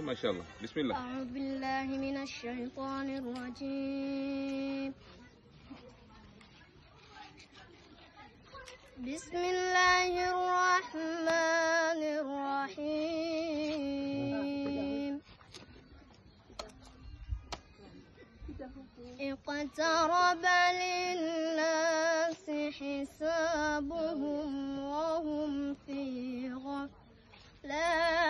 ما شاء الله. بسم الله. أعوذ بالله من الشيطان الرجيم. بسم الله الرحمن الرحيم. اقترب للناس حسابهم وهم في غفلات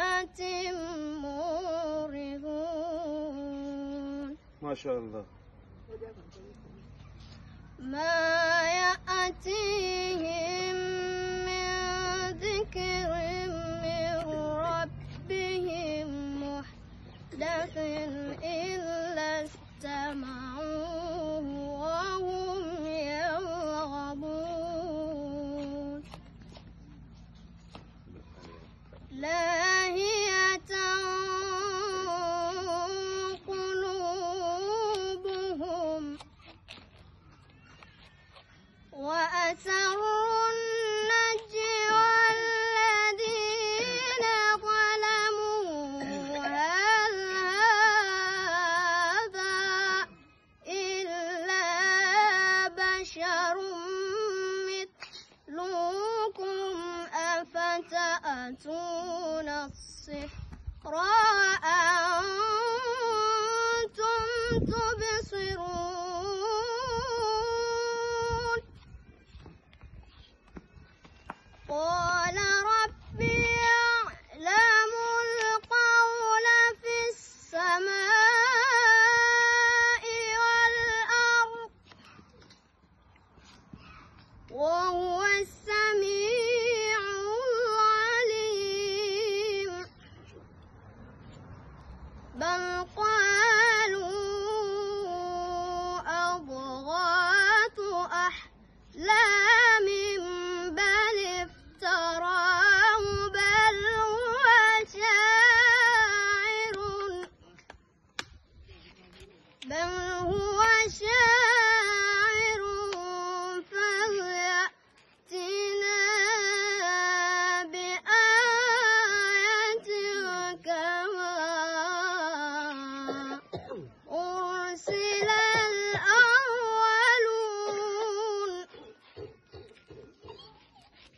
ما شاء الله. ما يأتيهم من ذكر من ربهم محدث إلا استمعوه وهم يرغبون لاهية أفتأتون السحر وأنتم تبصرون قال ربي يعلم القول في السماء والأرض وهو السميع العليم. بل قالوا